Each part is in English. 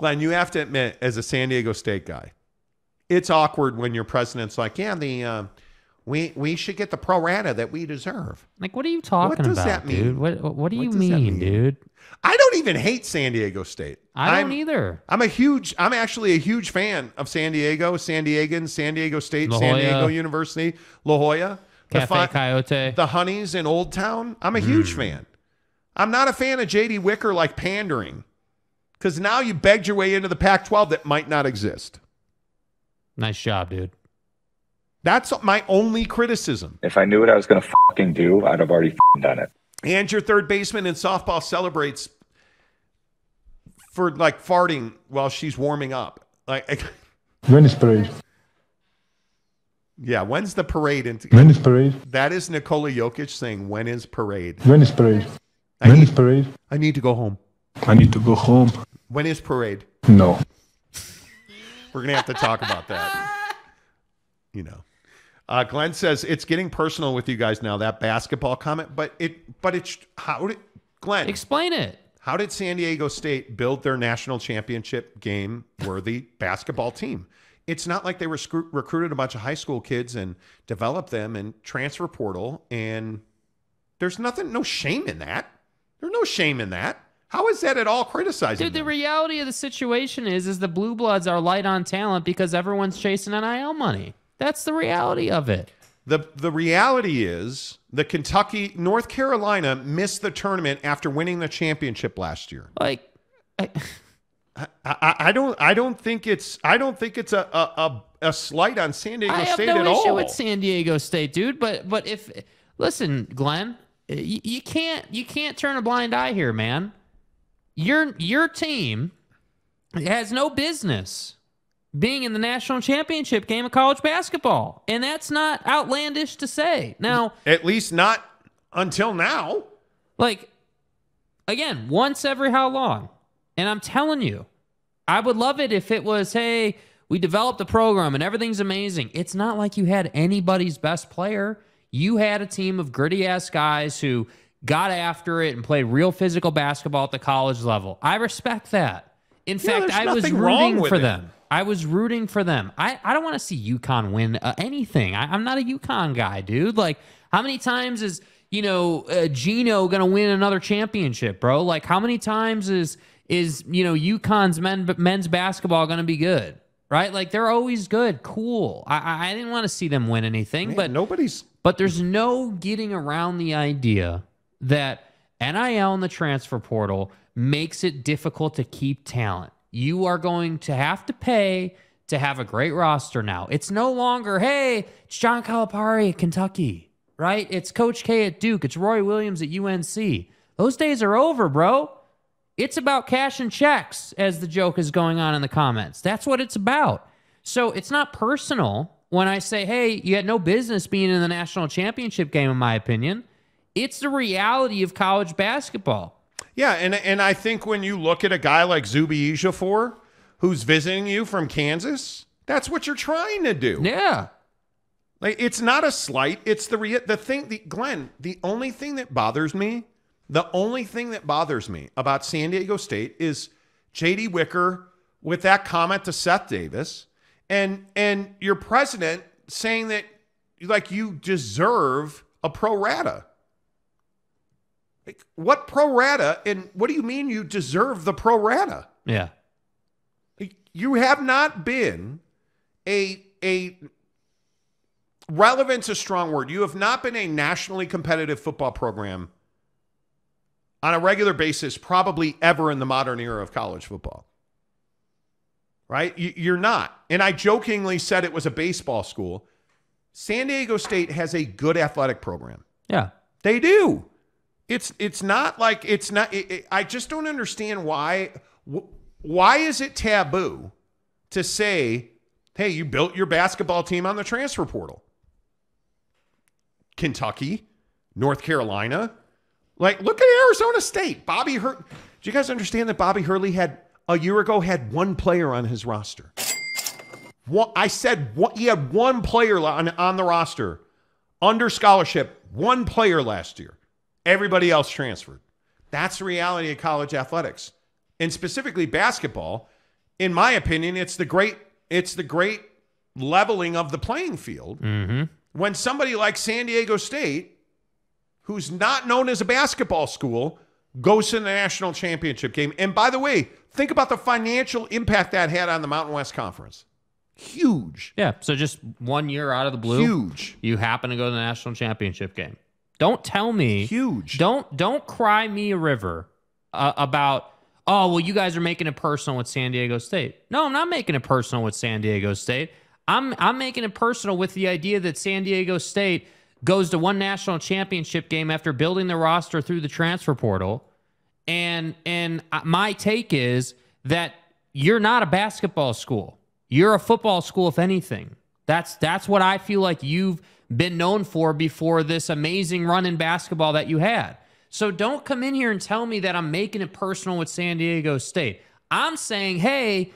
Glenn, you have to admit, as a San Diego State guy, it's awkward when your president's like, "Yeah, the uh, we we should get the pro rata that we deserve." Like, what are you talking does about, that mean? dude? What What, what do What you mean, mean? dude? I don't even hate San Diego State. I don't I'm- either. I'm a huge. I'm actually a huge fan of San Diego, San Diegans, San Diego State, San Diego University, La Jolla, the, Cafe fi- Coyote. the Honeys in Old Town. I'm a huge fan. I'm not a fan of JD Wicker like pandering, because now you begged your way into the Pac-12 that might not exist. nice job, dude. That's my only criticism. If I knew what I was going to fucking do, I'd have already fucking done it. And your third baseman in softball celebrates for like farting while she's warming up. Like, When is parade? yeah, when's the parade? In- When is parade? that is Nikola Jokic saying, "When is parade?" When is parade? I When need, is parade? I need to go home. I need to go home. When is parade? No. We're gonna have to talk about that. You know, uh, Glenn says it's getting personal with you guys now. That basketball comment, but it, but it's how did Glenn Explain it. How did San Diego State build their national championship game worthy basketball team? It's not like they were scru- recruited a bunch of high school kids and developed them and transfer portal, and there's nothing, no shame in that. There's no shame in that. How is that at all criticizing? Dude, the reality of the situation is, is the blue bloods are light on talent because everyone's chasing NIL money. That's the reality of it. The the reality is the Kentucky North Carolina missed the tournament after winning the championship last year. Like, I, I, I, I don't I don't think it's I don't think it's a a, a, slight on San Diego I have State no at issue all. with San Diego State, dude. But but if listen, Glenn, you, you can't you can't turn a blind eye here, man. Your your team has no business being in the national championship game of college basketball, and that's not outlandish to say. Now, At least not until now. like again, once every how long? And I'm telling you, I would love it if it was, hey, we developed a program and everything's amazing. It's not like you had anybody's best player. You had a team of gritty ass guys who got after it and played real physical basketball at the college level. I respect that. In fact, I was rooting for it. them. I was rooting for them. I, I don't want to see UConn win uh, anything. I, I'm not a UConn guy, dude. Like, how many times is you know uh, Gino gonna win another championship, bro? Like, how many times is is you know UConn's men, men's basketball gonna be good? Right? Like, they're always good. Cool. I I, I didn't want to see them win anything, Man, but nobody's but there's no getting around the idea that NIL in the transfer portal makes it difficult to keep talent. You are going to have to pay to have a great roster now. It's no longer, hey, it's John Calipari at Kentucky, right? It's Coach K at Duke. It's Roy Williams at UNC. Those days are over, bro. It's about cash and checks, as the joke is going on in the comments. That's what it's about. So it's not personal when I say, hey, you had no business being in the national championship game, in my opinion. It's the reality of college basketball. Yeah, and and I think when you look at a guy like Zuby Ejiofor, who's visiting you from Kansas, that's what you're trying to do. Yeah. Like it's not a slight. It's the rea- the thing. The Glenn. The only thing that bothers me, the only thing that bothers me about San Diego State is J.D. Wicker with that comment to Seth Davis, and and your president saying that like you deserve a pro rata. Like, what pro rata and what do you mean you deserve the pro rata? Yeah. You have not been a a relevance a strong word. You have not been a nationally competitive football program on a regular basis, probably ever in the modern era of college football. Right? You- You're not. And I jokingly said it was a baseball school. San Diego State has a good athletic program. Yeah. They do. It's it's not like it's not. It, it- I just don't understand why. wh- Why is it taboo to say, "Hey, you built your basketball team on the transfer portal"? Kentucky, North Carolina, like look at Arizona State. Bobby Hur. Do you guys understand that Bobby Hurley had a year ago had one player on his roster? One, I said one, he had one player on, on the roster under scholarship, one player last year. Everybody else transferred. That's the reality of college athletics. And specifically basketball, in my opinion, it's the great it's the great leveling of the playing field. Mm-hmm. When somebody like San Diego State, who's not known as a basketball school, goes to the national championship game. And by the way, think about the financial impact that had on the Mountain West Conference. Huge. Yeah. So just one year out of the blue, Huge. you happen to go to the national championship game. Don't tell me. Huge. Don't don't cry me a river uh, about oh well you guys are making it personal with San Diego State. No, I'm not making it personal with San Diego State. I'm I'm making it personal with the idea that San Diego State goes to one national championship game after building the roster through the transfer portal. And and my take is that you're not a basketball school. You're a football school if anything. That's that's what I feel like you've been known for before this amazing run in basketball that you had. So don't come in here and tell me that I'm making it personal with San Diego State. I'm saying, hey,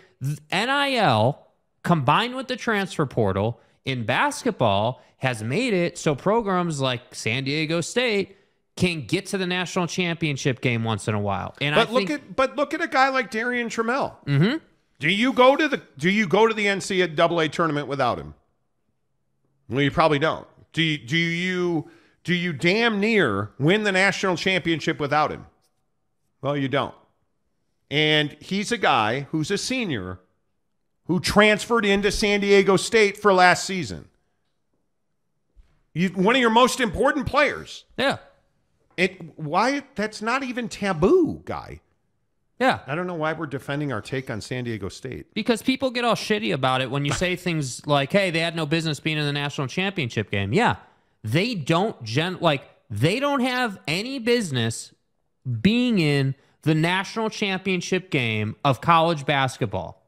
NIL combined with the transfer portal in basketball has made it so programs like San Diego State can get to the national championship game once in a while. And But I look at but look at a guy like Darrion Trammell. Mm-hmm. Do you go to the Do you go to the NCAA tournament without him? Well, you probably don't. Do you, do you do you damn near win the national championship without him? Well, you don't. And he's a guy who's a senior who transferred into San Diego State for last season. You, one of your most important players. yeah, It why that's not even taboo, guy. Yeah. I don't know why we're defending our take on San Diego State. Because people get all shitty about it when you say things like, "Hey, they had no business being in the national championship game." Yeah, they don't gen like they don't have any business being in the national championship game of college basketball,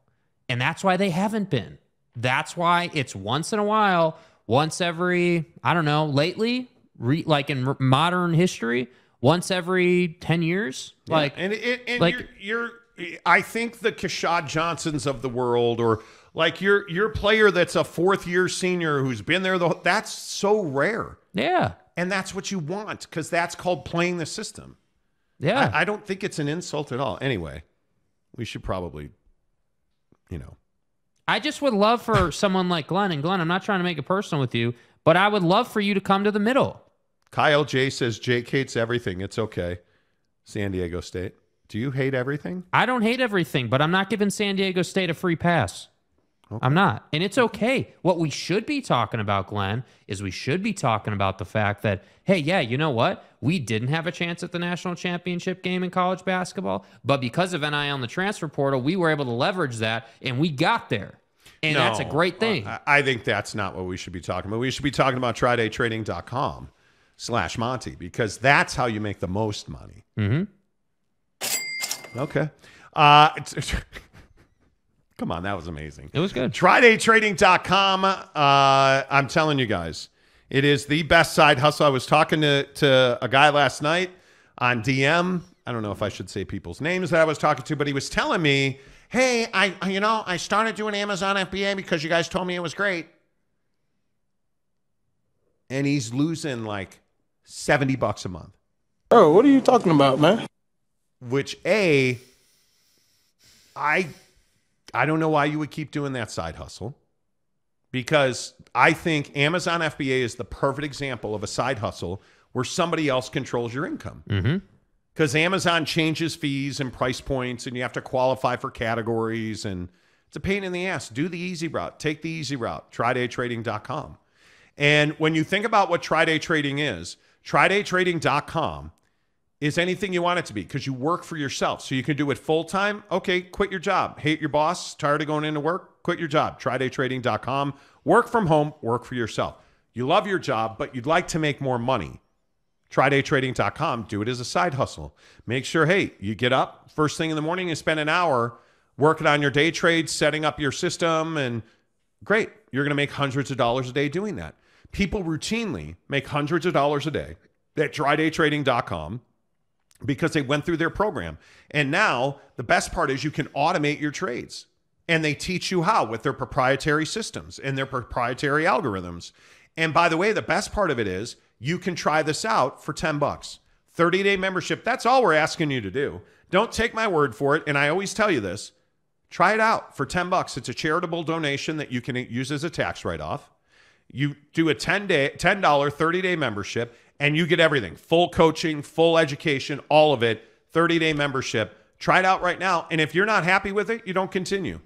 and that's why they haven't been. That's why it's once in a while, once every I don't know, lately, re, like in modern history, once every ten years, like and it, and like- you're, you're I think the Keshad Johnsons of the world, or like your your player that's a fourth year senior who's been there the that's so rare, yeah, and that's what you want because that's called playing the system. yeah. I, I don't think it's an insult at all. Anyway, we should probably, you know, I just would love for someone like Glenn, and Glenn, I'm not trying to make it personal with you, but I would love for you to come to the middle. Kyle J says Jake hates everything. It's okay. San Diego State. Do you hate everything? I don't hate everything, but I'm not giving San Diego State a free pass. I'm not. And it's okay. What we should be talking about, Glenn, is we should be talking about the fact that, hey, yeah, you know what? We didn't have a chance at the national championship game in college basketball, but because of NIL and the transfer portal, we were able to leverage that and we got there. And that's a great thing. I, I think that's not what we should be talking about. We should be talking about trydaytrading.com slash Monty because that's how you make the most money. Mm-hmm. Okay. Uh, it's, come on, that was amazing. it was good. TryDayTrading.com. Uh, I'm telling you guys, it is the best side hustle. I was talking to, to a guy last night on DM. I don't know if I should say people's names that I was talking to, but he was telling me, hey, I you know, I started doing Amazon FBA because you guys told me it was great. And he's losing like 70 bucks a month. Bro, what are you talking about, man? which a i i don't know why you would keep doing that side hustle. Because i think amazon fba is the perfect example of a side hustle where somebody else controls your income. Mm-hmm. Because amazon changes fees and price points and you have to qualify for categories and it's a pain in the ass. Do the easy route. Take the easy route. Trydaytrading.com and when you think about what tri-day trading is trydaytrading.com is anything you want it to be because you work for yourself. So you can do it full time. Okay, quit your job. Hate your boss, tired of going into work? Quit your job. TryDayTrading.com. Work from home, work for yourself. You love your job, but you'd like to make more money. TryDayTrading.com. Do it as a side hustle. Make sure, hey, you get up first thing in the morning and spend an hour working on your day trades, setting up your system, and great. You're going to make hundreds of dollars a day doing that. People routinely make hundreds of dollars a day at trydaytrading.com because they went through their program. And now the best part is you can automate your trades. And they teach you how with their proprietary systems and their proprietary algorithms. And by the way, the best part of it is you can try this out for 10 bucks. 30 day membership. That's all we're asking you to do. Don't take my word for it. And I always tell you this Try it out for 10 bucks. It's a charitable donation that you can use as a tax write-off. You do a 10 day $10 30-day membership and you get everything. Full coaching, full education, all of it. 30-day membership. Try it out right now and if you're not happy with it, you don't continue.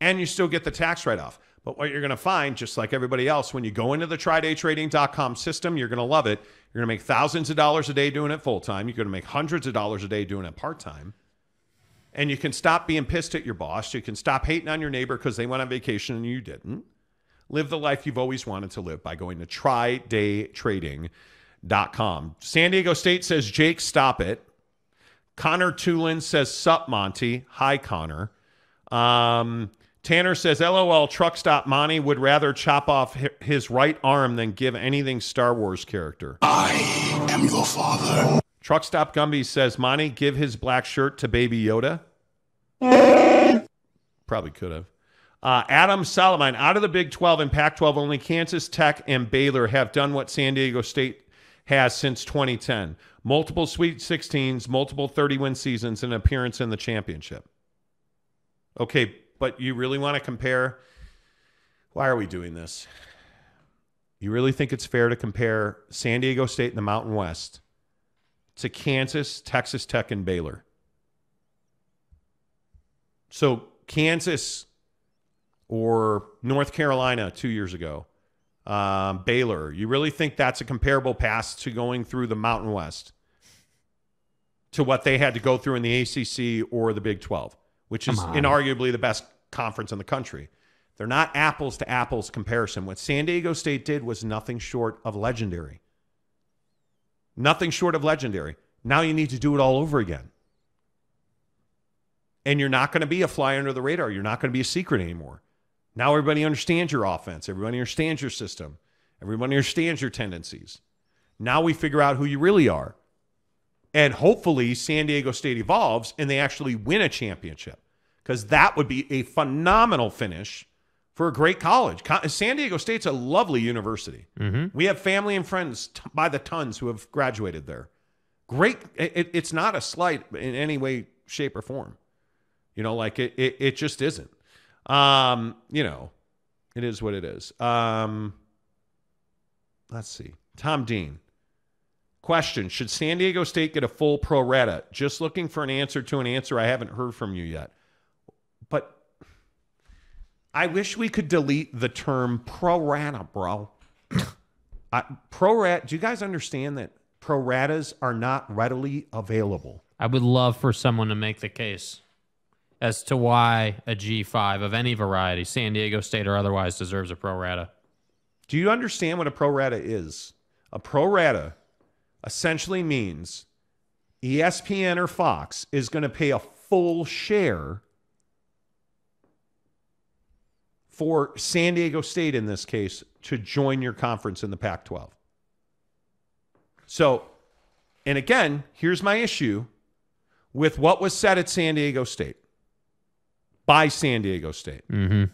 And you still get the tax write-off. But what you're going to find, just like everybody else, when you go into the trydaytrading.com system, you're going to love it. You're going to make thousands of dollars a day doing it full time. You're going to make hundreds of dollars a day doing it part time. And you can stop being pissed at your boss. You can stop hating on your neighbor because they went on vacation and you didn't. Live the life you've always wanted to live by going to trydaytrading.com. San Diego State says, Jake, stop it. Connor Tulin says, Sup, Monty. Hi, Connor. Um, Tanner says, LOL, truck stop Monty would rather chop off his right arm than give anything Star Wars character. I am your father. Truck stop Gumby says, Monty, give his black shirt to baby Yoda. Probably could have. Uh, Adam Solomon, out of the Big 12 and Pac 12, only Kansas Tech and Baylor have done what San Diego State has since 2010 multiple Sweet 16s, multiple 30 win seasons, and an appearance in the championship. Okay, but you really want to compare? Why are we doing this? You really think it's fair to compare San Diego State and the Mountain West to Kansas, Texas Tech, and Baylor? So, Kansas or North Carolina two years ago, um, Baylor, you really think that's a comparable pass to going through the Mountain West to what they had to go through in the ACC or the Big 12, which is inarguably the best conference in the country? They're not apples to apples comparison. What San Diego State did was nothing short of legendary. Nothing short of legendary. Now you need to do it all over again. And you're not going to be a fly under the radar. You're not going to be a secret anymore. Now everybody understands your offense. Everybody understands your system. Everybody understands your tendencies. Now we figure out who you really are. And hopefully San Diego State evolves and they actually win a championship because that would be a phenomenal finish for a great college. San Diego State's a lovely university. Mm-hmm. We have family and friends by the tons who have graduated there. Great. It, it's not a slight in any way, shape, or form. You know, like it, it, it just isn't. Um, you know, it is what it is. Um, let's see. Tom Dean. Question Should San Diego State get a full pro rata? Just looking for an answer to an answer I haven't heard from you yet. But I wish we could delete the term pro rata, bro. Pro rata, do you guys understand that pro ratas are not readily available? I would love for someone to make the case as to why a G5 of any variety, San Diego State or otherwise, deserves a pro rata. Do you understand what a pro rata is? A pro rata essentially means ESPN or Fox is going to pay a full share for San Diego State in this case to join your conference in the Pac 12. So, and again, here's my issue with what was said at San Diego State by San Diego State Mm-hmm.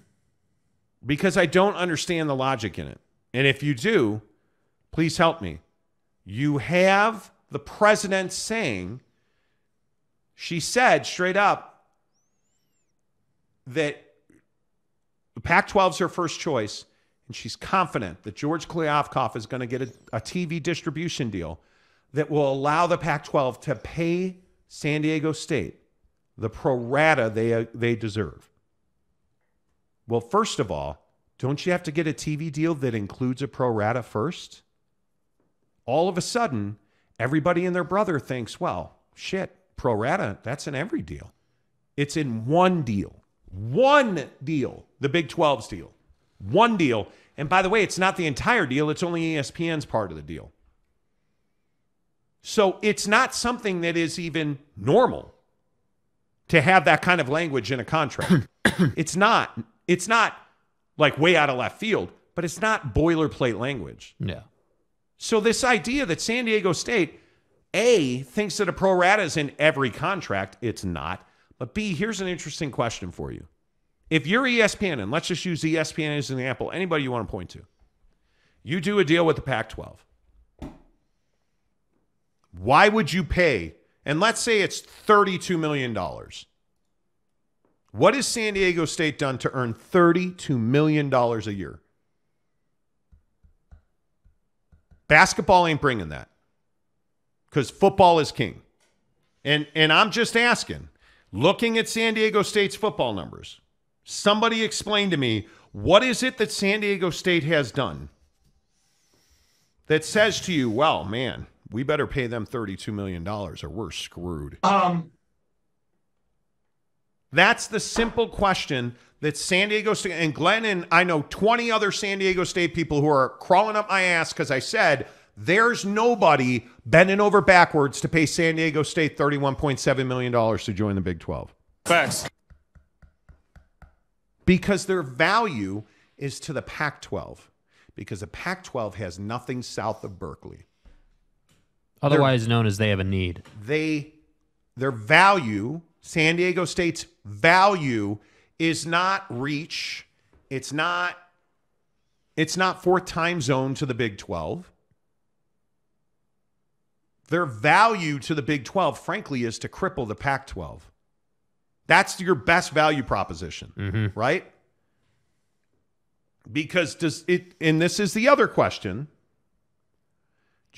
because I don't understand the logic in it. And if you do, please help me. You have the president saying, she said straight up that the Pac 12 is her first choice, and she's confident that George Kliavkoff is going to get a, a TV distribution deal that will allow the Pac 12 to pay San Diego State the pro rata they, uh, they deserve. Well, first of all, don't you have to get a TV deal that includes a pro rata first? All of a sudden, everybody and their brother thinks, well, shit, pro rata, that's in every deal. It's in one deal. One deal, the Big 12's deal. One deal. And by the way, it's not the entire deal, it's only ESPN's part of the deal. So it's not something that is even normal to have that kind of language in a contract. it's not. It's not like way out of left field, but it's not boilerplate language. Yeah. So this idea that San Diego State A thinks that a pro rata is in every contract, it's not. But B, here's an interesting question for you. If you're ESPN, and let's just use ESPN as an example, anybody you want to point to, you do a deal with the Pac 12. Why would you pay? And let's say it's $32 million. What has San Diego State done to earn $32 million a year? Basketball ain't bringing that because football is king. And, and I'm just asking, looking at San Diego State's football numbers, somebody explain to me what is it that San Diego State has done that says to you, well, man, we better pay them $32 million or we're screwed. Um, That's the simple question that San Diego State and Glenn and I know 20 other San Diego State people who are crawling up my ass because I said there's nobody bending over backwards to pay San Diego State $31.7 million to join the Big 12 Facts. because their value is to the Pac 12 because the Pac 12 has nothing south of Berkeley. Otherwise known as they have a need. they their value san diego state's value is not reach. It's not it's not fourth time zone to the big 12 their value to the big 12 frankly is to cripple the pac 12 that's your best value proposition mm-hmm. right? Because does it and this is the other question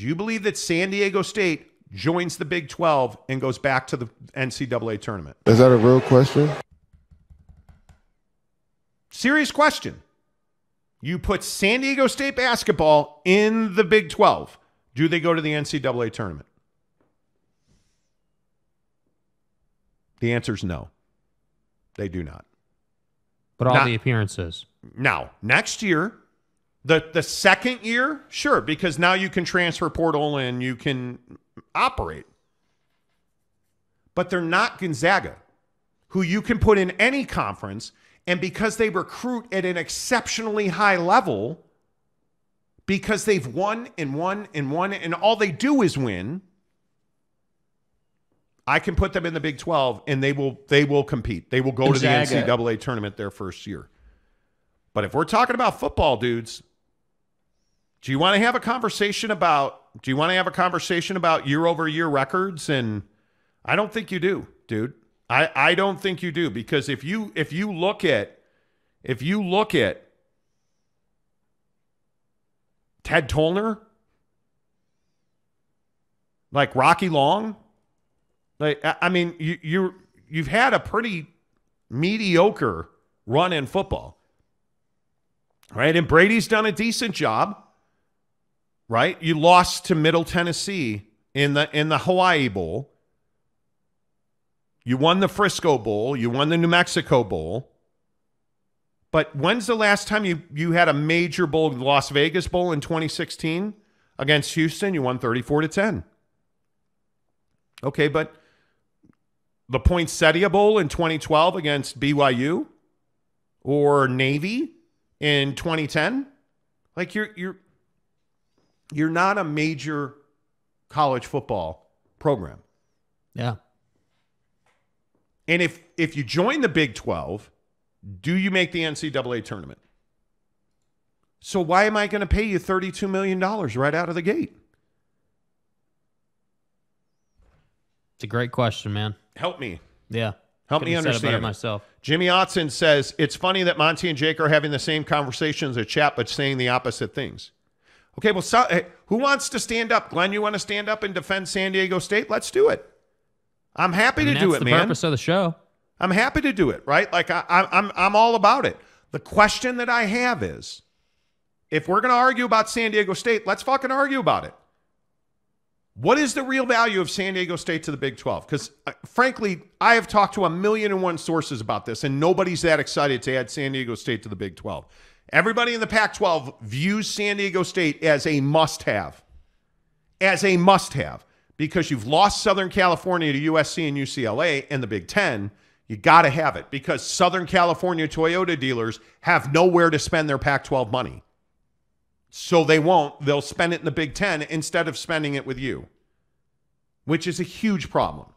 do you believe that San Diego State joins the Big 12 and goes back to the NCAA tournament? Is that a real question? Serious question. You put San Diego State basketball in the Big 12. Do they go to the NCAA tournament? The answer is no. They do not. But all Not- the appearances. Now, next year, the the second year, sure, because now you can transfer portal and you can operate. But they're not Gonzaga, who you can put in any conference, and because they recruit at an exceptionally high level, because they've won and won and won, and all they do is win. I can put them in the Big 12 and they will they will compete. They will go Gonzaga. to the NCAA tournament their first year. But if we're talking about football, dudes, do you want to have a conversation about do you want to have a conversation about year over year records and I don't think you do, dude. I I don't think you do because if you if you look at if you look at Ted Tollner like Rocky Long like I I mean you you you've had a pretty mediocre run in football right? And Brady's done a decent job, right? You lost to Middle Tennessee in the in the Hawaii Bowl. You won the Frisco Bowl. You won the New Mexico Bowl. But when's the last time you you had a major bowl, the Las Vegas Bowl in 2016 against Houston? You won 34 to 10. Okay, but the Poinsettia Bowl in 2012 against BYU or Navy in 2010 like you're you're you're not a major college football program Yeah. and if if you join the big 12 do you make the ncaa tournament so why am i going to pay you $32 million right out of the gate It's a great question, man. help me Yeah. Help me Couldn't have better understand myself. Jimmy Otson says it's funny that Monty and Jake are having the same conversations at chat, but saying the opposite things. Okay, well, so, hey, who wants to stand up? Glenn, you want to stand up and defend San Diego State? Let's do it. I'm happy I mean, to do that's it, the purpose of the show. I'm happy to do it, right? Like I, I, I'm, I'm all about it. The question that I have is, if we're going to argue about San Diego State, let's fucking argue about it. What is the real value of San Diego State to the Big 12? Because uh, frankly, I have talked to a million and one sources about this, and nobody's that excited to add San Diego State to the Big 12. Everybody in the Pac 12 views San Diego State as a must have, as a must have, because you've lost Southern California to USC and UCLA and the Big 10. You got to have it because Southern California Toyota dealers have nowhere to spend their Pac 12 money. So they won't. They'll spend it in the Big Ten instead of spending it with you, which is a huge problem.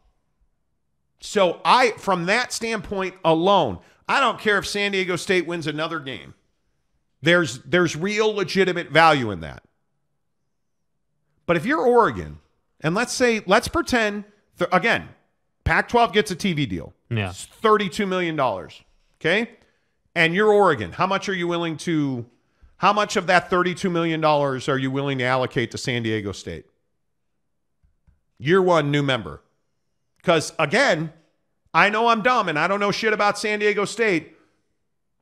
So I, from that standpoint alone, I don't care if San Diego State wins another game. There's there's real legitimate value in that. But if you're Oregon, and let's say let's pretend th- again, Pac-12 gets a TV deal. Yeah. It's $32 million. Okay. And you're Oregon. How much are you willing to, how much of that $32 million are you willing to allocate to San Diego State? Year one, new member. Because again, I know I'm dumb and I don't know shit about San Diego State.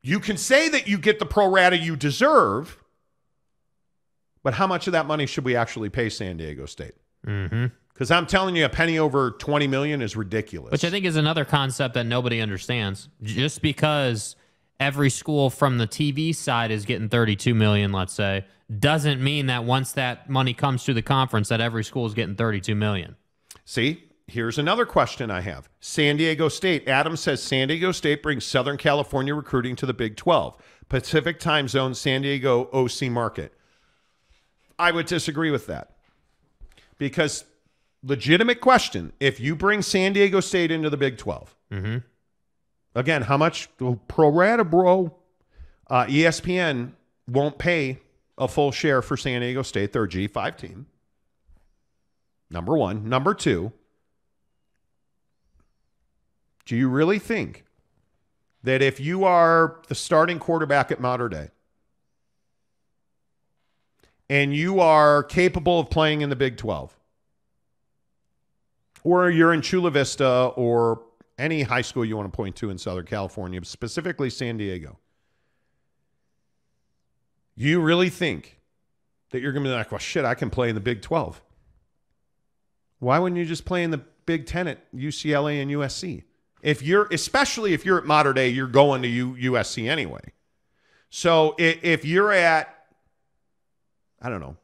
You can say that you get the pro rata you deserve, but how much of that money should we actually pay San Diego State? Mm-hmm. Because I'm telling you, a penny over 20 million is ridiculous. Which I think is another concept that nobody understands. Just because every school from the TV side is getting 32 million, let's say, doesn't mean that once that money comes to the conference that every school is getting 32 million. See, here's another question I have. San Diego State. Adam says San Diego State brings Southern California recruiting to the Big 12. Pacific time zone, San Diego OC market. I would disagree with that. Because legitimate question, if you bring San Diego State into the Big 12, again, how much pro rata, bro? Uh, ESPN won't pay a full share for San Diego State, their G5 team. Number one. Number two, do you really think that if you are the starting quarterback at Mater Dei and you are capable of playing in the Big 12, or you're in Chula Vista or any high school you want to point to in Southern California, specifically San Diego, you really think that you're going to be like, well, shit, I can play in the Big 12? Why wouldn't you just play in the Big Ten at UCLA and USC? If you're, especially if you're at Mater Dei, you're going to U, USC anyway. So if, if you're at, I don't know,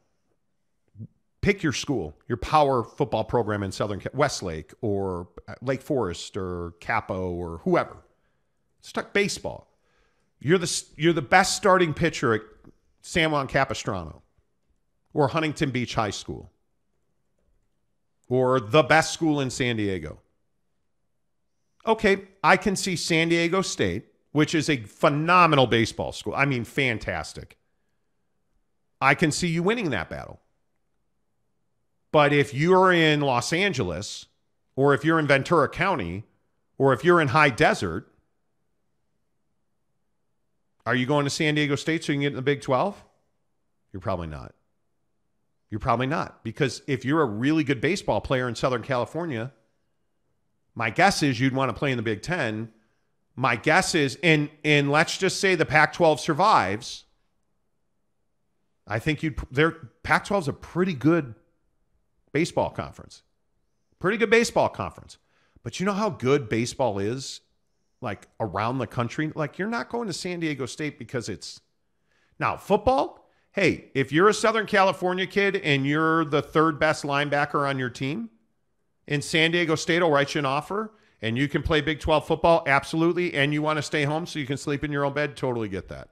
pick your school, your power football program in Southern Westlake or uh, Lake Forest or Capo or whoever. Let's talk baseball. You're the you're the best starting pitcher at San Juan Capistrano or Huntington Beach High School or the best school in San Diego. Okay, I can see San Diego State, which is a phenomenal baseball school. I mean, fantastic. I can see you winning that battle. But if you're in Los Angeles, or if you're in Ventura County, or if you're in High Desert, are you going to San Diego State so you can get in the Big 12? You're probably not. You're probably not. Because if you're a really good baseball player in Southern California, my guess is you'd want to play in the Big 10. My guess is, and and let's just say the Pac-12 survives. I think you'd their Pac-12 is a pretty good baseball conference. Pretty good baseball conference. But you know how good baseball is like around the country? Like you're not going to San Diego State because it's now football. Hey, if you're a Southern California kid and you're the third best linebacker on your team, and San Diego State will write you an offer and you can play Big 12 football, absolutely. And you want to stay home so you can sleep in your own bed, totally get that.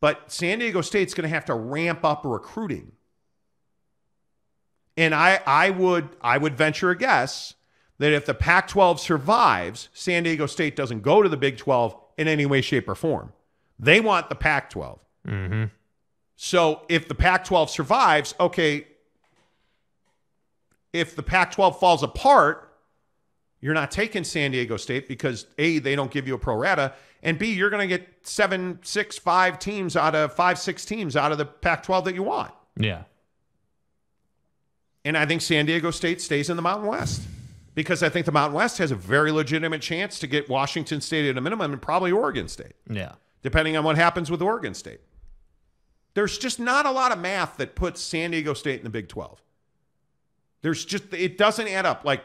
But San Diego State's going to have to ramp up recruiting. And I, I would I would venture a guess that if the Pac-12 survives, San Diego State doesn't go to the Big 12 in any way, shape, or form. They want the Pac-12. Mm-hmm. So if the Pac-12 survives, okay, if the Pac-12 falls apart, you're not taking San Diego State because A, they don't give you a pro rata, and B, you're going to get seven, six, five teams out of five, six teams out of the Pac-12 that you want. Yeah. And I think San Diego State stays in the Mountain West because I think the Mountain West has a very legitimate chance to get Washington State at a minimum and probably Oregon State, Yeah. depending on what happens with Oregon State. There's just not a lot of math that puts San Diego State in the Big 12. There's just, it doesn't add up. Like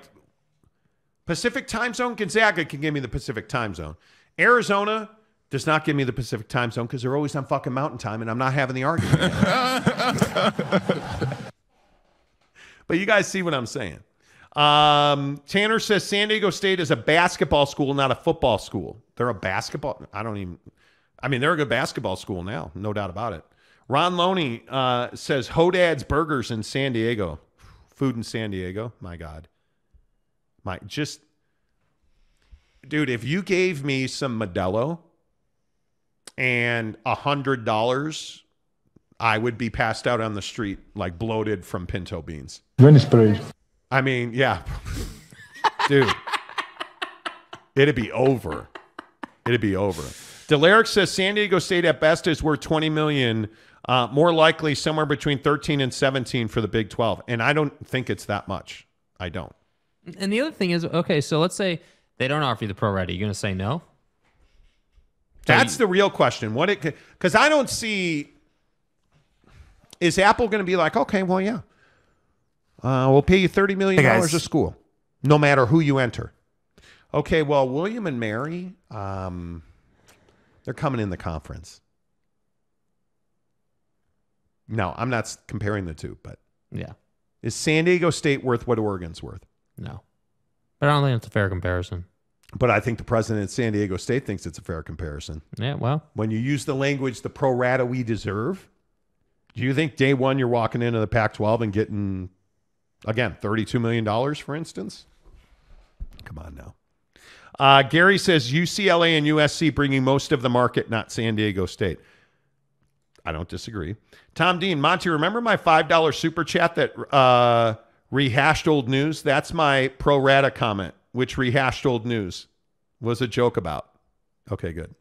Pacific time zone, Gonzaga can give me the Pacific time zone. Arizona does not give me the Pacific time zone because they're always on fucking mountain time and I'm not having the argument. but you guys see what I'm saying. Um, Tanner says San Diego State is a basketball school, not a football school. They're a basketball. I don't even. I mean, they're a good basketball school now, no doubt about it. Ron Loney uh, says Hodad's Burgers in San Diego, food in San Diego. My God, my just, dude. If you gave me some Modelo and a hundred dollars, I would be passed out on the street like bloated from pinto beans. Venice Parade. I mean, yeah. Dude. It'd be over. It'd be over. Delaric says San Diego State at best is worth 20 million. Uh, more likely somewhere between 13 and 17 for the Big 12. And I don't think it's that much. I don't. And the other thing is, okay, so let's say they don't offer you the pro rata. You're gonna say no? That's the real question. What it because I don't see is Apple going to be like, okay, well, yeah, uh, we'll pay you thirty million dollars guys. a school, no matter who you enter. Okay, well, William and Mary, um, they're coming in the conference. No, I'm not comparing the two, but Yeah, is San Diego State worth what Oregon's worth? no. But I don't think it's a fair comparison. But I think the president at San Diego State thinks it's a fair comparison. Yeah, well, when you use the language the pro rata we deserve, do you think day one you're walking into the Pac 12 and getting, again, $32 million, for instance? Come on now. Uh, Gary says UCLA and USC bringing most of the market, not San Diego State. I don't disagree. Tom Dean, Monty, remember my $5 super chat that uh, rehashed old news? That's my pro rata comment, which rehashed old news was a joke about. Okay, good.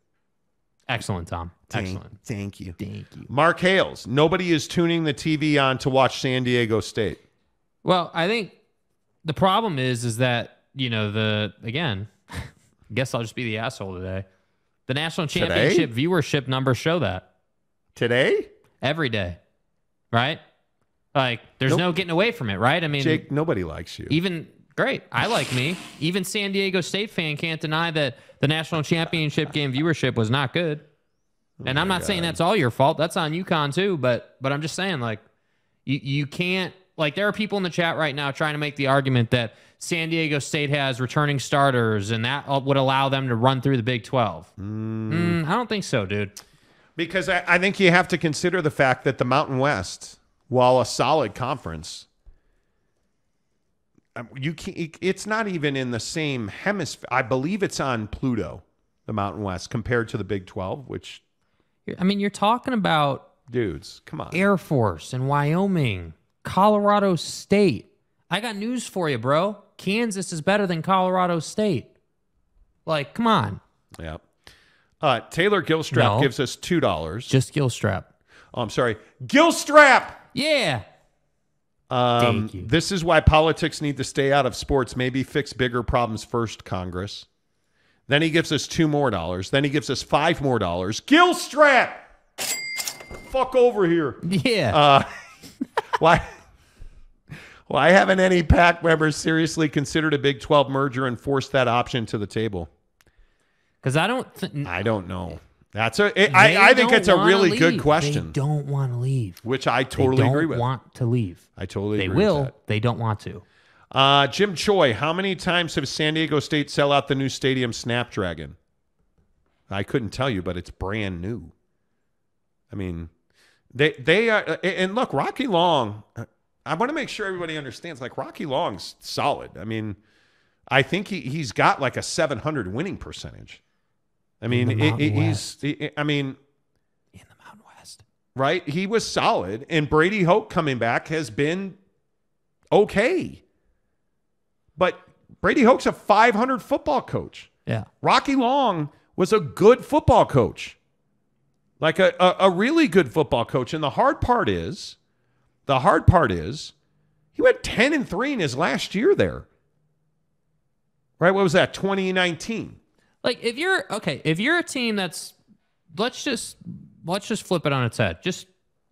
excellent, Tom. Thank- Excellent. Thank you. Thank you. Mark Hales, nobody is tuning the TV on to watch San Diego State. Well, I think the problem is, is that you know the again. I guess I'll just be the asshole today. The national Today? championship viewership numbers show that Today? every day, right? Like, there's Nope. no getting away from it, right? I mean, Jake, nobody likes you. even great. I like me. Even San Diego State fan can't deny that the national championship game viewership was not good. And I'm not saying that's all your fault. That's on UConn too. But but I'm just saying like you you can't like there are people in the chat right now trying to make the argument that San Diego State has returning starters and that would allow them to run through the Big 12. Mm, I don't think so, dude. Because I, I think you have to consider the fact that the Mountain West, while a solid conference, um, you can it's not even in the same hemisphere. I believe it's on Pluto, the Mountain West, compared to the Big 12, which, I mean, you're talking about dudes, come on. Air Force and Wyoming, Colorado State. I got news for you, bro. Kansas is better than Colorado State. Like, come on. Yeah. Uh, Taylor Gilstrap No. gives us $2. Just Gilstrap. oh, I'm sorry. Gilstrap! Yeah. Um, Thank you. This is why politics need to stay out of sports. Maybe fix bigger problems first, Congress. Then he gives us two more dollars. Then he gives us five more dollars. Gilstrap! Fuck over here. Yeah. Uh, why? Why haven't any PAC members seriously considered a Big 12 merger and forced that option to the table? Because I don't think. I don't know. That's a. It, I, I think it's a really good question, They don't want to leave. which I totally agree with. want to leave. I totally They agree will. with that. They don't want to. Uh, Jim Choi, how many times have San Diego State sell out the new stadium Snapdragon? I couldn't tell you, but it's brand new. I mean, they they are, and look, Rocky Long. I want to make sure everybody understands. Like Rocky Long's solid. I mean, I think he he's got like a 700 winning percentage. I mean, it- it- he's. he- I mean, In the Mountain West. right? He was solid, and Brady Hoke coming back has been okay. But Brady Hoke's a 500 football coach. Yeah. Rocky Long was a good football coach, like a, a, a really good football coach. And the hard part is, the hard part is, he went 10 and 3 in his last year there. Right? What was that? 2019. Like if you're okay, if you're a team that's let's just let's just flip it on its head, just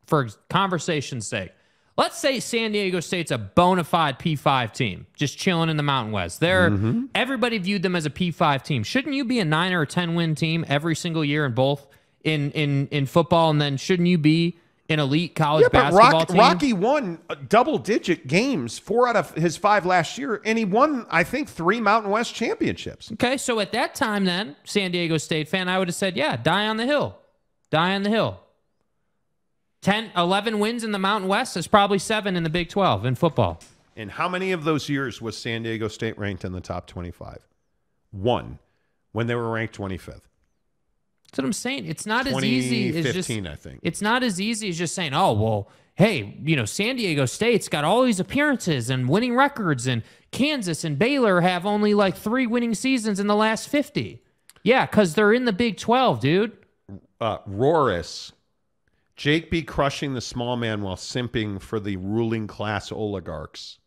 for conversation's sake. Let's say San Diego State's a bona fide P5 team, just chilling in the Mountain West. They're mm-hmm. everybody viewed them as a P5 team. Shouldn't you be a nine or a ten win team every single year in both in in in football? And then shouldn't you be an elite college Yeah, but basketball Rock, team? Rocky won uh, double digit games, four out of his five last year, and he won, I think, three Mountain West championships. Okay, so at that time, then San Diego State fan, I would have said, yeah, die on the hill, die on the hill. 10, 11 wins in the Mountain West is probably seven in the Big 12 in football. And how many of those years was San Diego State ranked in the top 25? One, when they were ranked 25th. That's what I'm saying. It's not as easy as just. I think. It's not as easy as just saying, oh well, hey, you know, San Diego State's got all these appearances and winning records, and Kansas and Baylor have only like three winning seasons in the last 50. Yeah, because they're in the Big 12, dude. Uh, Roris. Jake be crushing the small man while simping for the ruling class oligarchs.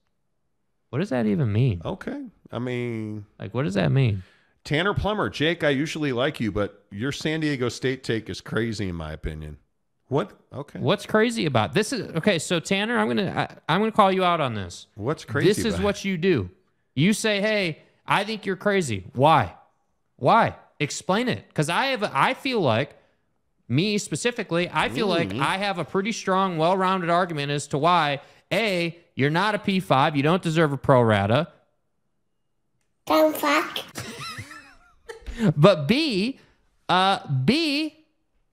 What does that even mean? Okay. I mean, Like, what does that mean? Tanner Plummer, Jake, I usually like you, but your San Diego State take is crazy in my opinion. What? Okay. What's crazy about this? Is okay. So Tanner, I'm gonna I, I'm gonna call you out on this. What's crazy? This is about it? what you do. You say, "Hey, I think you're crazy." Why? Why? Explain it. Because I have. a- I feel like me specifically. I feel like mm. I have a pretty strong, well-rounded argument as to why a you're not a P5. You don't deserve a pro rata. Don't fuck. But B, uh, B,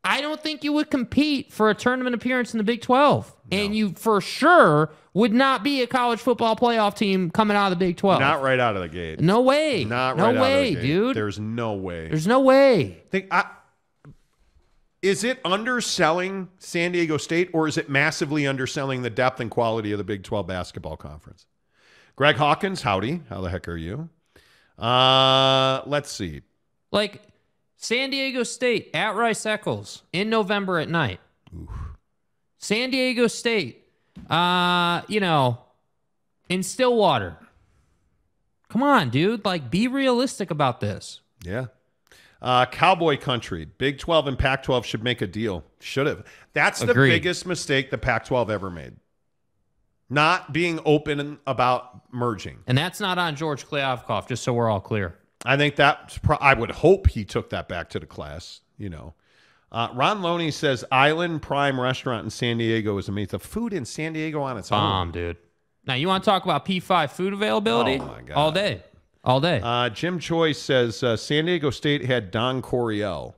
I don't think you would compete for a tournament appearance in the Big 12. And you for sure would not be a college football playoff team coming out of the Big 12. Not right out of the gate. no way. Not no right out way, of the gate. dude. There's no way. There's no way. think I, is it underselling San Diego State or is it massively underselling the depth and quality of the Big 12 basketball conference? Greg Hawkins, howdy. How the heck are you? Uh, let's see. Like San Diego State at Rice Eccles in November at night. San Diego State, uh, you know, in Stillwater. Come on, dude. Like, be realistic about this. Yeah. Uh, Cowboy Country, Big 12 and Pac 12 should make a deal. Should have. That's the Agreed. biggest mistake the Pac 12 ever made. Not being open about merging. And that's not on George Kliavkoff, just so we're all clear. I think that pro- I would hope he took that back to the class. You know, uh, Ron Loney says Island Prime Restaurant in San Diego is amazing. The food in San Diego on its Bomb, own. dude. Now, you want to talk about P5 food availability? Oh, my God. All day. All day. Uh, Jim Choice says uh, San Diego State had Don Coryell.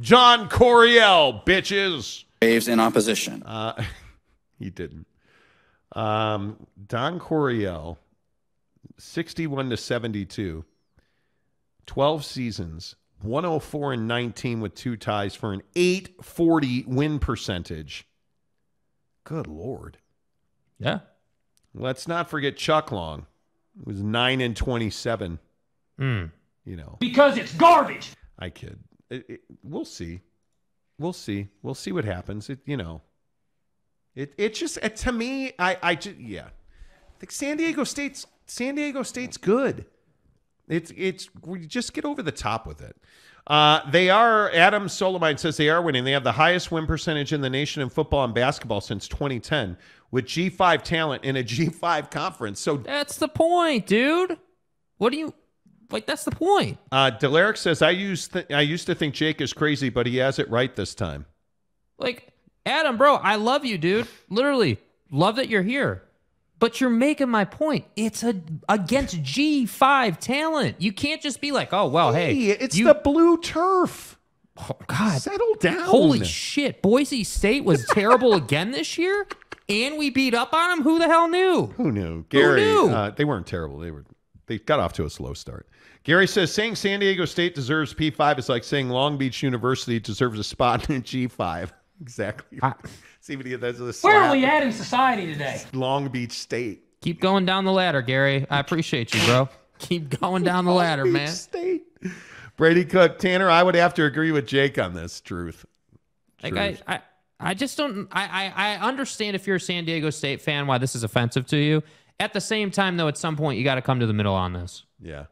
John Coryell, bitches. Waves in opposition. Uh, he didn't. Um, Don Coryell, 61 to 72, 12 seasons, 104 and 19 with two ties for an 840 win percentage. Good Lord. yeah. Let's not forget Chuck Long. It was 9 and 27. Mm. You know, Because it's garbage. I kid. It, it, we'll see. We'll see. We'll see what happens. It, you know, it, it just, it, to me, I, I just, yeah. I think San Diego State's, San Diego State's good. It's, it's, we just get over the top with it. Uh, they are, Adam Solomine says they are winning. They have the highest win percentage in the nation in football and basketball since 2010 with G5 talent in a G5 conference. So That's the point, dude. What do you like? That's the point. uh, Delaric says, I used, th- I used to think Jake is crazy, but he has it right this time. Like, Adam, bro, I love you, dude. Literally, love that you're here. But you're making my point. It's a against G5 talent. You can't just be like, oh well, hey, it's you, the blue turf. oh, God, Settle down. holy shit, Boise State was terrible again this year, and we beat up on them. Who the hell knew? Who knew? Gary, knew? Uh, they weren't terrible. They were. They got off to a slow start. Gary says saying San Diego State deserves P5 is like saying Long Beach University deserves a spot in G5. Exactly. I- See what he does with a Where are we at in society today? Long Beach State. Keep going down the ladder, Gary. I appreciate you, bro. Keep going down the ladder, Beach man. State. Brady Cook, Tanner, I would have to agree with Jake on this. Truth. Like I, Truth. I, I just don't. I, I, I understand if you're a San Diego State fan why this is offensive to you. At the same time, though, at some point you got to come to the middle on this. Yeah.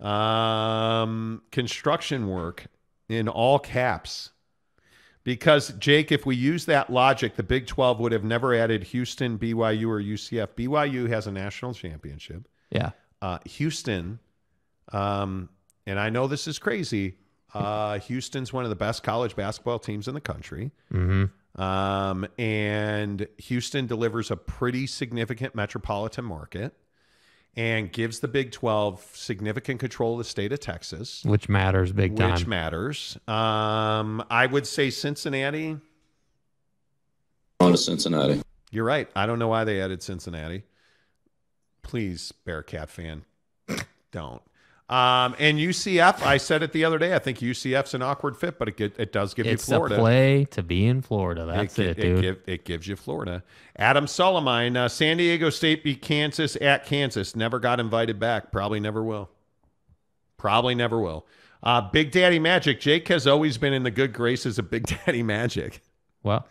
Um, construction work in all caps. Because, Jake, if we use that logic, the Big 12 would have never added Houston, BYU, or UCF. BYU has a national championship. Yeah. Uh, Houston, um, and I know this is crazy, uh, Houston's one of the best college basketball teams in the country. Mm-hmm. Um, and Houston delivers a pretty significant metropolitan market and gives the Big 12 significant control of the state of Texas, Which matters big time. which matters. Um, I would say Cincinnati. On to Cincinnati. You're right. I don't know why they added Cincinnati. Please, Bearcat fan, don't. Um, and UCF, I said it the other day. I think UCF's an awkward fit, but it get, it does give It's you a Florida. play to be in Florida. That's it, it, dude. give- it gives you Florida. Adam Solomine, uh, San Diego State beat Kansas at Kansas. Never got invited back. Probably never will. Probably never will. Uh, Big Daddy Magic. Jake has always been in the good graces of Big Daddy Magic. well,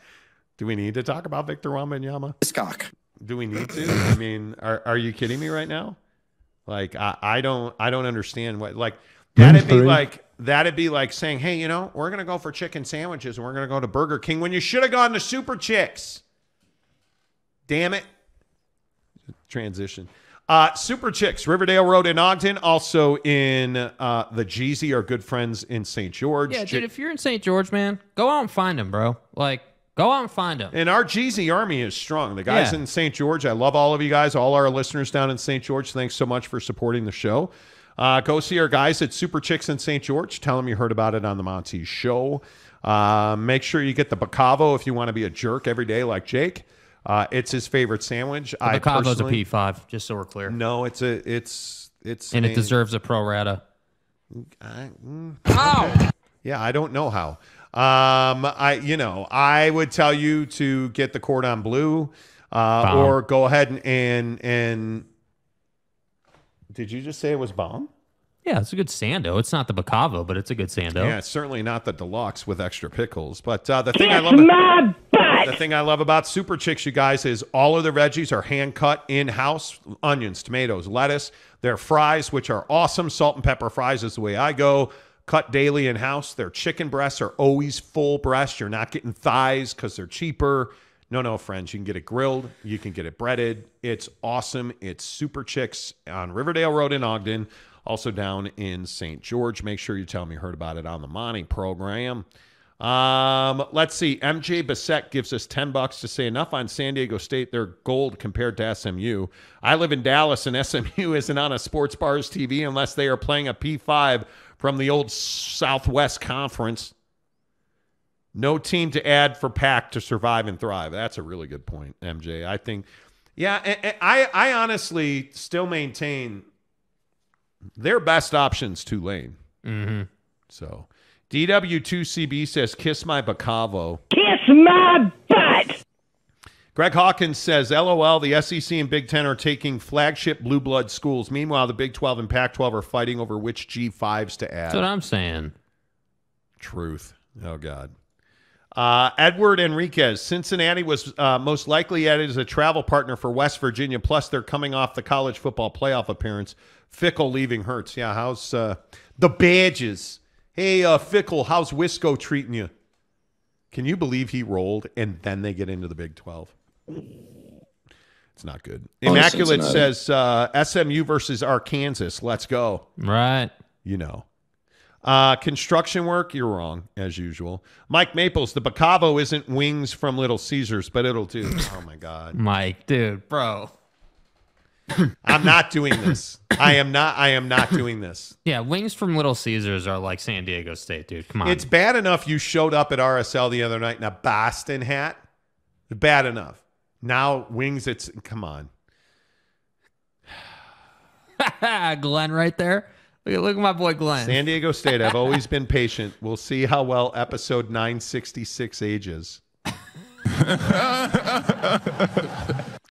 Do we need to talk about Victor Wembanyama? His cock. Do we need to? I mean, are are you kidding me right now? Like I, I don't I don't understand what like that'd be like that'd be like saying, hey, you know, we're gonna go for chicken sandwiches and we're gonna go to Burger King when you should have gone to Super Chicks. Damn it. Transition. Uh, Super Chicks, Riverdale Road in Ogden, also in uh, the Jeezy, our good friends in St. George. yeah, dude. If you're in St. George, man, go out and find them, bro. Like, go out and find him. And our Jeezy army is strong. The guys Yeah. in St. George, I love all of you guys, all our listeners down in St. George. Thanks so much for supporting the show. Uh, go see our guys at Super Chicks in St. George. Tell them you heard about it on the Monty Show. Uh, make sure you get the Bacavo if you want to be a jerk every day like Jake. Uh, it's his favorite sandwich. I The Cavo's a personally- P5, just so we're clear. No, it's a it's it's and it deserves a pro rata. I, mm, Yeah, I don't know how. Um, I you know I would tell you to get the cordon bleu, uh, Bomb. or go ahead and, and and. Did you just say it was bomb? Yeah, it's a good Sando. It's not the Bacavo, but it's a good Sando. Yeah, it's certainly not the deluxe with extra pickles. But uh, the thing I love, the thing I love about Super Chicks, you guys, is all of the veggies are hand cut in house: onions, tomatoes, lettuce. Their fries, which are awesome, salt and pepper fries, is the way I go. Cut daily in house. Their chicken breasts are always full breast. You're not getting thighs because they're cheaper. No, no, friends. You can get it grilled. You can get it breaded. It's awesome. It's Super Chicks on Riverdale Road in Ogden, also down in St. George. Make sure you tell me you heard about it on the Monty program. Um, let's see. MJ Bissett gives us 10 bucks to say enough on San Diego State. They're gold compared to SMU. I live in Dallas, and SMU isn't on a sports bars TV unless they are playing a P5 from the old Southwest Conference. No team to add for Pac to survive and thrive. That's a really good point, MJ. I think, yeah, I, I honestly still maintain their best options Tulane. Mm-hmm. So DW2CB says, kiss my Bacavo. Kiss my butt! Greg Hawkins says, LOL, the SEC and Big Ten are taking flagship blue blood schools. Meanwhile, the Big 12 and Pac 12 are fighting over which G5s to add. That's what I'm saying. Truth. Oh, God. Uh, Edward Enriquez. Cincinnati was uh, most likely added as a travel partner for West Virginia. Plus, they're coming off the college football playoff appearance. Fickell leaving hurts. Yeah, how's uh, the Badgers? Hey, uh, Fickell, how's Wisco treating you? Can you believe he rolled and then they get into the Big 12? It's not good. Immaculate Cincinnati. says uh, SMU versus Arkansas. Let's go Right. you know. Uh, construction work, you're wrong, as usual. Mike Maples, the Bacavo isn't wings from Little Caesars, but it'll do. Oh my God. Mike, dude, bro. I'm not doing this. I am not I am not doing this. Yeah, wings from Little Caesars are like San Diego State, dude. Come on. It's bad enough you showed up at RSL the other night in a Boston hat. Bad enough. Now wings, it's come on. Glenn right there. Look at look at my boy Glenn. San Diego State, I've always been patient. We'll see how well episode 966 ages.